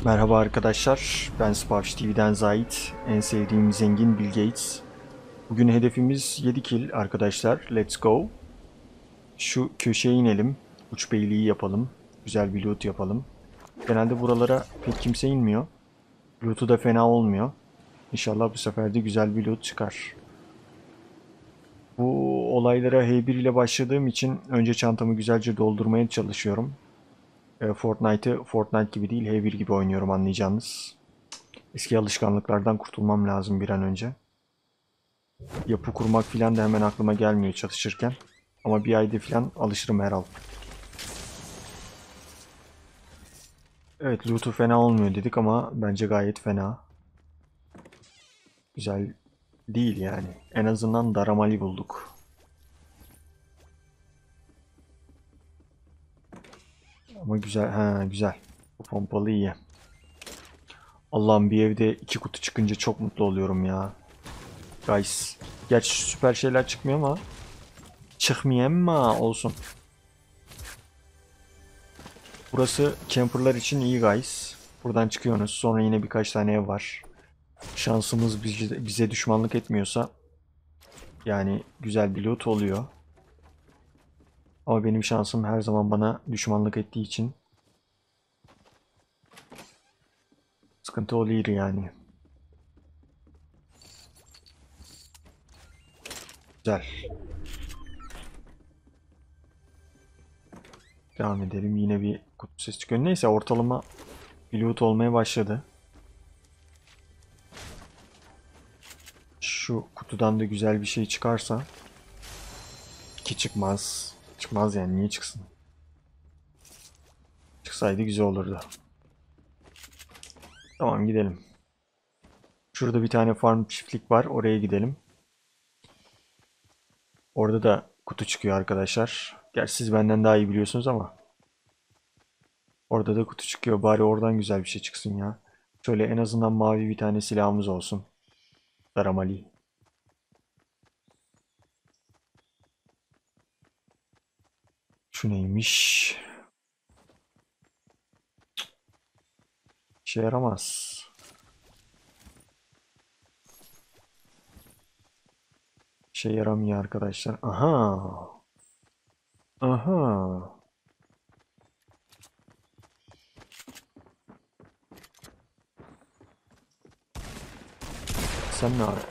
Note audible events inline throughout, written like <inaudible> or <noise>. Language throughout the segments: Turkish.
Merhaba arkadaşlar, ben Sparsh TV'den Zahit. En sevdiğim zengin Bill Gates. Bugün hedefimiz 7 kill arkadaşlar. Let's go. Şu köşeye inelim. Uç beyliği yapalım. Güzel bir loot yapalım. Genelde buralara pek kimse inmiyor. Loot'u da fena olmuyor. İnşallah bu sefer de güzel bir loot çıkar. Bu olaylara H1 ile başladığım için önce çantamı güzelce doldurmaya çalışıyorum. E, Fortnite'ı Fortnite gibi değil H1 gibi oynuyorum anlayacağınız. Eski alışkanlıklardan kurtulmam lazım bir an önce. Yapı kurmak filan da hemen aklıma gelmiyor çalışırken. Ama bir ayda filan alışırım herhalde. Evet loot'u fena olmuyor dedik ama bence gayet fena. Güzel değil yani. En azından daramali bulduk. Ama güzel. Ha güzel. Bu pompalı iyi. Allah'ım bir evde iki kutu çıkınca çok mutlu oluyorum ya. Guys. Gerçi süper şeyler çıkmıyor ama. Çıkmıyor ama olsun. Burası camperlar için iyi guys. Buradan çıkıyorsunuz. Sonra yine birkaç tane ev var. Şansımız bize düşmanlık etmiyorsa yani güzel bir loot oluyor. Ama benim şansım her zaman bana düşmanlık ettiği için sıkıntı oluyor yani. Güzel. Devam edelim. Yine bir kutu ses çıkıyor. Neyse ortalama loot olmaya başladı. Şu kutudan da güzel bir şey çıkarsa ki çıkmaz. Çıkmaz yani niye çıksın? Çıksaydı güzel olurdu. Tamam gidelim. Şurada bir tane farm çiftlik var. Oraya gidelim. Orada da kutu çıkıyor arkadaşlar. Gerçi siz benden daha iyi biliyorsunuz ama. Orada da kutu çıkıyor. Bari oradan güzel bir şey çıksın ya. Şöyle en azından mavi bir tane silahımız olsun. Daramali. Şu neymiş? İşe yaramaz. İşe yaramıyor arkadaşlar. Aha. Aha. Sen ne yapıyorsun?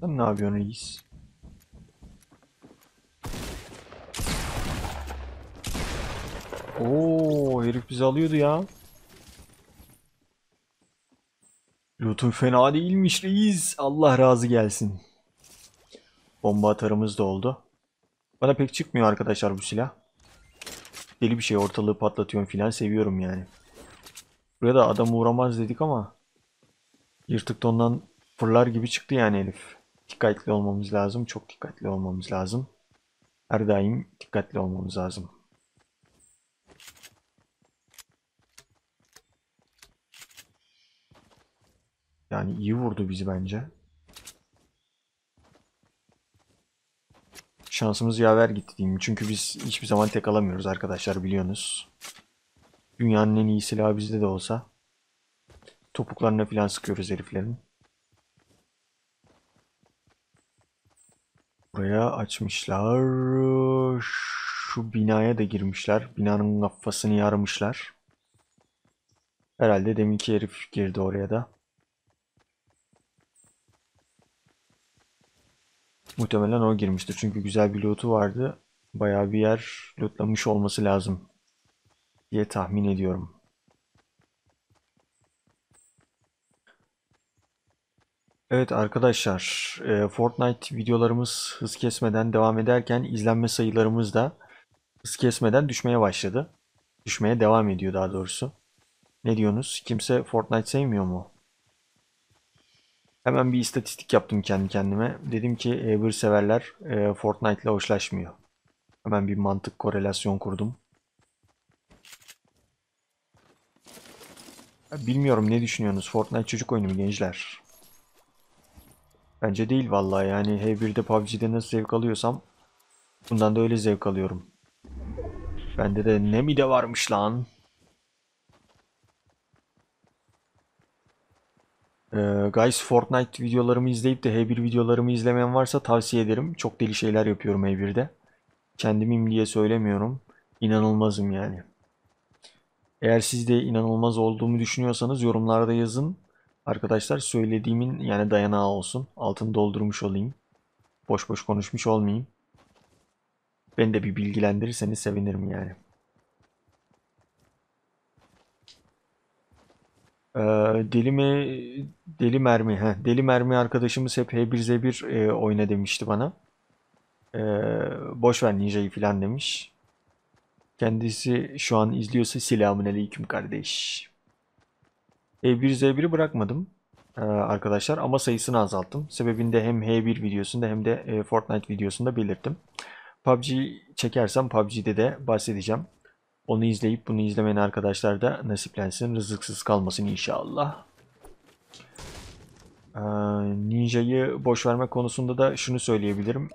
Sen ne yapıyorsun reis? Oo, herif bizi alıyordu ya. Loot'un fena değilmiş reis. Allah razı gelsin. Bomba atarımız da oldu. Bana pek çıkmıyor arkadaşlar bu silah. Deli bir şey ortalığı patlatıyorum filan seviyorum yani. Buraya da adam uğramaz dedik ama yırtık ondan fırlar gibi çıktı yani herif. Dikkatli olmamız lazım. Çok dikkatli olmamız lazım. Her daim dikkatli olmamız lazım. Yani iyi vurdu bizi bence. Şansımız yaver gitti diyeyim. Çünkü biz hiçbir zaman tek alamıyoruz arkadaşlar biliyorsunuz. Dünyanın en iyi silahı bizde de olsa. Topuklarına falan sıkıyoruz heriflerin. Buraya açmışlar. Şu binaya da girmişler. Binanın kafasını yarmışlar. Herhalde deminki herif girdi oraya da. Muhtemelen o girmiştir. Çünkü güzel bir loot'u vardı. Bayağı bir yer lootlamış olması lazım. Diye tahmin ediyorum. Evet arkadaşlar, e, Fortnite videolarımız hız kesmeden devam ederken izlenme sayılarımız da hız kesmeden düşmeye başladı. Düşmeye devam ediyor daha doğrusu. Ne diyorsunuz? Kimse Fortnite sevmiyor mu? Hemen bir istatistik yaptım kendi kendime. Dedim ki E1 severler e, Fortnite ile hoşlaşmıyor. Hemen bir mantık korelasyon kurdum. Bilmiyorum ne düşünüyorsunuz? Fortnite çocuk oyunu mu gençler? Bence değil vallahi yani H1'de PUBG'de nasıl zevk alıyorsam bundan da öyle zevk alıyorum. Bende de ne mi de varmış lan. Ee, guys Fortnite videolarımı izleyip de H1 videolarımı izlemeyen varsa tavsiye ederim. Çok deli şeyler yapıyorum H1'de. Kendimim diye söylemiyorum. İnanılmazım yani. Eğer siz de inanılmaz olduğumu düşünüyorsanız yorumlarda yazın. Arkadaşlar söylediğimin yani dayanağı olsun. Altını doldurmuş olayım. Boş boş konuşmuş olmayayım. Beni de bir bilgilendirirseniz sevinirim yani. Ee, deli mi? Deli mermi. Heh, deli mermi arkadaşımız hep H1Z1 e, oyna demişti bana. Ee, boş ver Ninja'yı falan demiş. Kendisi şu an izliyorsa selamun aleyküm kardeş. H1Z1'i bırakmadım ee, arkadaşlar ama sayısını azalttım. Sebebini de hem H1 videosunda hem de e, Fortnite videosunda belirttim. PUBG çekersem PUBG'de de bahsedeceğim. Onu izleyip bunu izlemeyen arkadaşlar da nasiplensin, rızıksız kalmasın inşallah. Ee, Ninja'yı boş verme konusunda da şunu söyleyebilirim.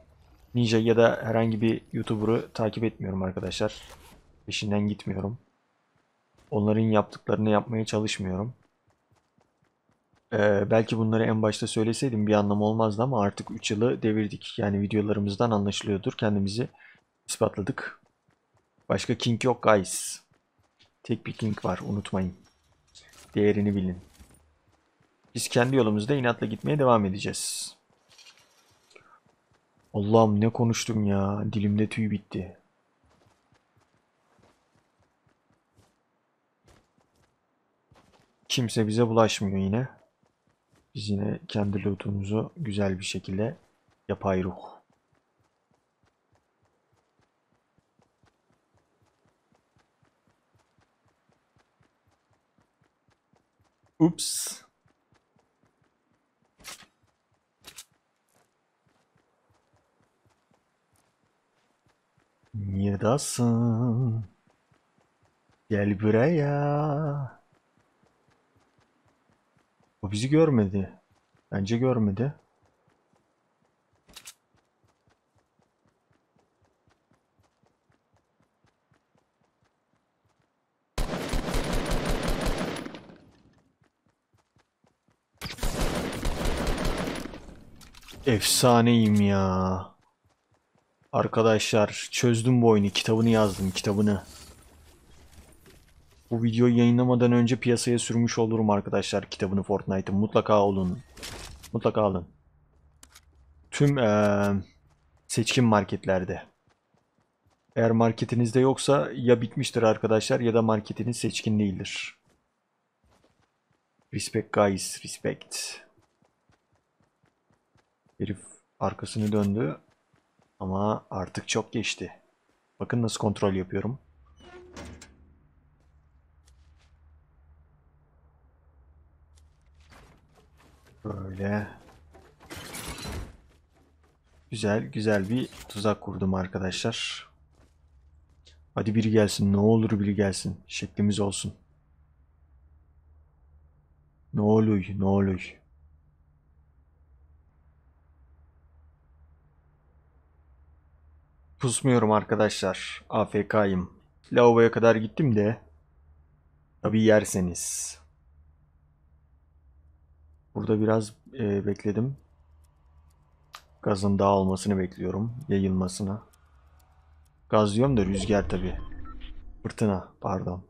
Ninja ya da herhangi bir YouTuber'ı takip etmiyorum arkadaşlar. Peşinden gitmiyorum. Onların yaptıklarını yapmaya çalışmıyorum. Ee, belki bunları en başta söyleseydim bir anlamı olmazdı ama artık 3 yılı devirdik. Yani videolarımızdan anlaşılıyordur. Kendimizi ispatladık. Başka king yok guys. Tek bir king var unutmayın. Değerini bilin. Biz kendi yolumuzda inatla gitmeye devam edeceğiz. Allah'ım ne konuştum ya. Dilimde tüy bitti. Kimse bize bulaşmıyor yine. Biz yine kendi lootumuzu güzel bir şekilde yapayruh. Ups. Neredasın? Gel buraya. O bizi görmedi. Bence görmedi. Efsaneyim ya. Arkadaşlar çözdüm bu oyunu. Kitabını yazdım kitabını. Bu videoyu yayınlamadan önce piyasaya sürmüş olurum arkadaşlar kitabını Fortnite'ın. Mutlaka olun. Mutlaka alın. Tüm ee, seçkin marketlerde. Eğer marketinizde yoksa ya bitmiştir arkadaşlar ya da marketiniz seçkin değildir. Respect guys, respect. Herif arkasını döndü. Ama artık çok geçti. Bakın nasıl kontrol yapıyorum. Böyle. Güzel güzel bir tuzak kurdum arkadaşlar. Hadi biri gelsin ne olur biri gelsin. Şeklimiz olsun. Ne oluyor ne oluyor. Pusmuyorum arkadaşlar. AFK'yım. Lavaboya kadar gittim de. Tabi yerseniz. Burada biraz e, bekledim. Gazın dağılmasını bekliyorum. Yayılmasını. Gaz diyorum da rüzgar tabi. Fırtına pardon.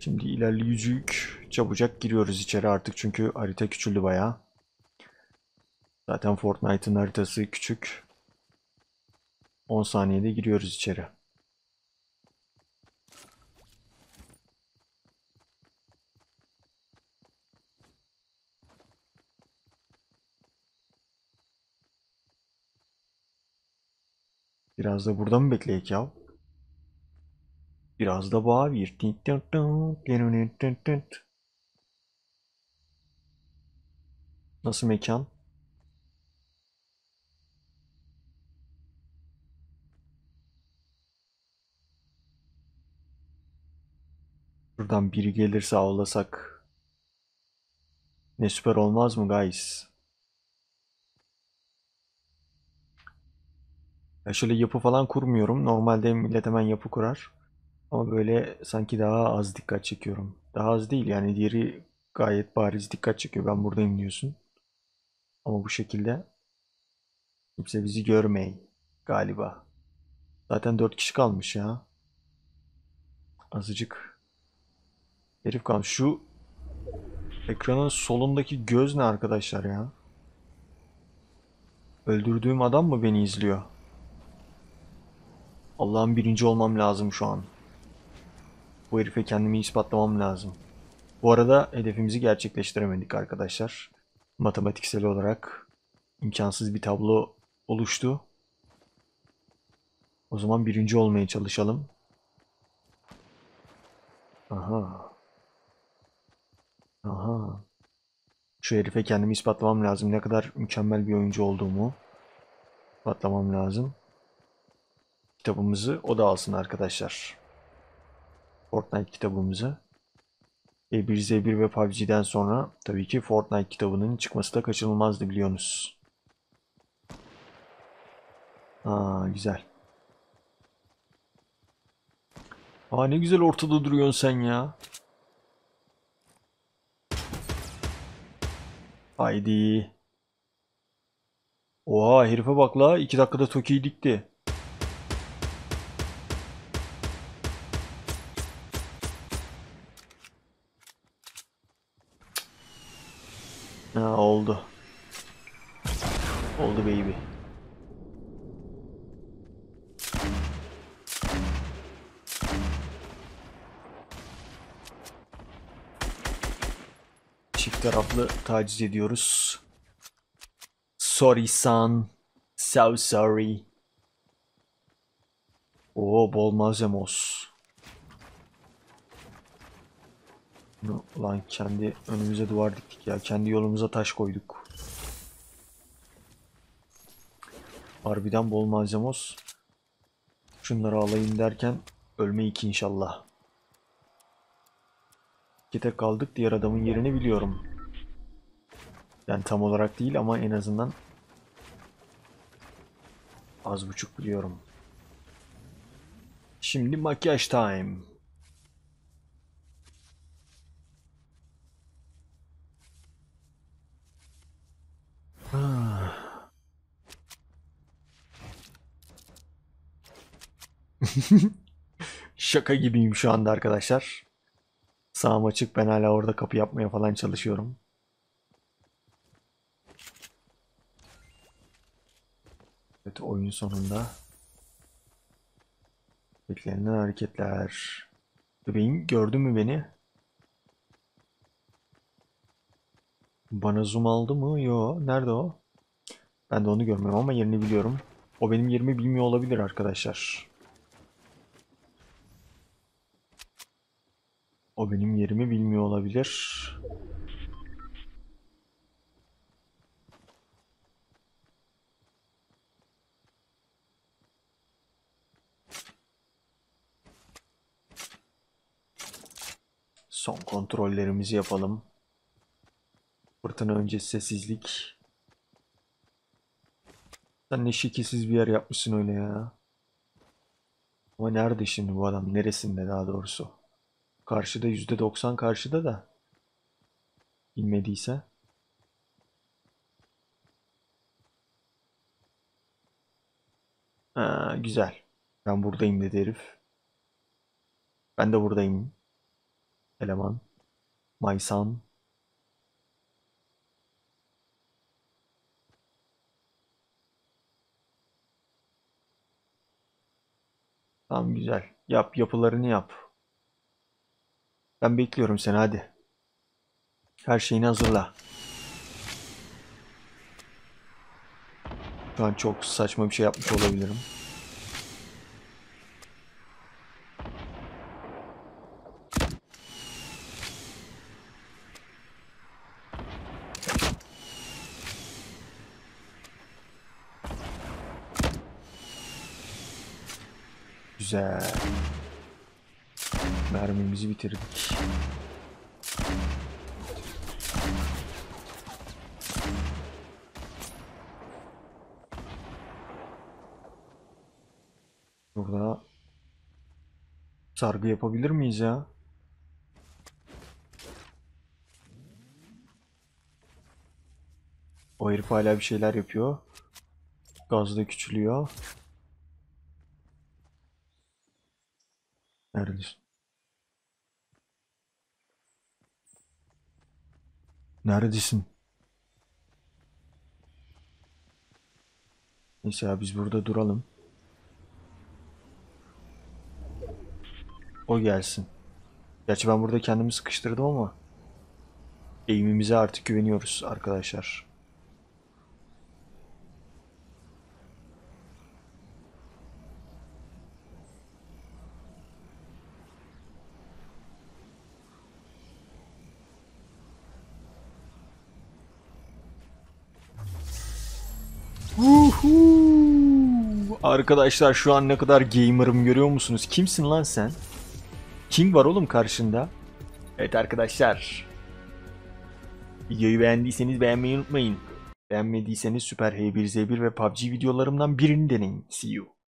Şimdi ilerleyicik çabucak giriyoruz içeri artık çünkü harita küçüldü bayağı. Zaten Fortnite'ın haritası küçük. 10 saniyede giriyoruz içeri. Biraz da burada mı bekleyek ya? Biraz da abi. Nasıl mekan? Buradan biri gelirse avlasak ne süper olmaz mı guys? Ya şöyle yapı falan kurmuyorum. Normalde millet hemen yapı kurar. Ama böyle sanki daha az dikkat çekiyorum. Daha az değil yani diğeri gayet bariz dikkat çekiyor. Ben buradayım diyorsun. Ama bu şekilde kimse bizi görmeyin galiba. Zaten 4 kişi kalmış ya. Azıcık herif kalmış. Şu ekranın solundaki göz ne arkadaşlar ya? Öldürdüğüm adam mı beni izliyor? Allah'ım birinci olmam lazım şu an. Bu herife kendimi ispatlamam lazım. Bu arada hedefimizi gerçekleştiremedik arkadaşlar. Matematiksel olarak imkansız bir tablo oluştu. O zaman birinci olmaya çalışalım. Aha. Aha. Şu herife kendimi ispatlamam lazım. Ne kadar mükemmel bir oyuncu olduğumu ispatlamam lazım. Kitabımızı o da alsın arkadaşlar. Fortnite kitabımızı. E1Z1 ve PUBG'den sonra tabii ki Fortnite kitabının çıkması da kaçınılmazdı biliyorsunuz. Aa güzel. Aa ne güzel ortada duruyorsun sen ya. Haydi. Oha herife bak la. 2 dakikada Toki'yi dikti. Oldu baby. Çift taraflı taciz ediyoruz. Sorry son. So sorry. Oo bol malzemos. Ulan kendi önümüze duvar diktik ya. Kendi yolumuza taş koyduk. Harbiden bol malzemos. Şunları alayım derken ölme iki inşallah. İki tek kaldık. Diğer adamın yerini biliyorum. Yani tam olarak değil ama en azından az buçuk biliyorum. Şimdi makyaj time. <laughs> Şaka gibiyim şu anda arkadaşlar. Sağım açık ben hala orada kapı yapmaya falan çalışıyorum. Evet oyun sonunda. Beklenen hareketler. Bebeğim gördün mü beni? Bana zoom aldı mı? Yo. Nerede o? Ben de onu görmüyorum ama yerini biliyorum. O benim yerimi bilmiyor olabilir arkadaşlar. O benim yerimi bilmiyor olabilir. Son kontrollerimizi yapalım. Fırtına öncesi sessizlik. Sen ne şekilsiz bir yer yapmışsın öyle ya. Ama nerede şimdi bu adam? Neresinde daha doğrusu? Karşıda %90 karşıda da. Bilmediyse. Ha, güzel. Ben buradayım dedi herif. Ben de buradayım. Eleman. Maysan. Tamam güzel. Yap yapılarını yap. Ben bekliyorum seni hadi. Her şeyini hazırla. Şu an çok saçma bir şey yapmış olabilirim. Güzel. Mermimizi bitirdik. Burada sargı yapabilir miyiz ya? O herif hala bir şeyler yapıyor. Gaz da küçülüyor. Neredesin? Neredesin? Neyse ya biz burada duralım. O gelsin. Gerçi ben burada kendimi sıkıştırdım ama eğimimize artık güveniyoruz arkadaşlar. Uhu! Arkadaşlar şu an ne kadar gamer'ım görüyor musunuz? Kimsin lan sen? King var oğlum karşında. Evet arkadaşlar. Videoyu beğendiyseniz beğenmeyi unutmayın. Beğenmediyseniz Super H1Z1 ve PUBG videolarımdan birini deneyin. See you.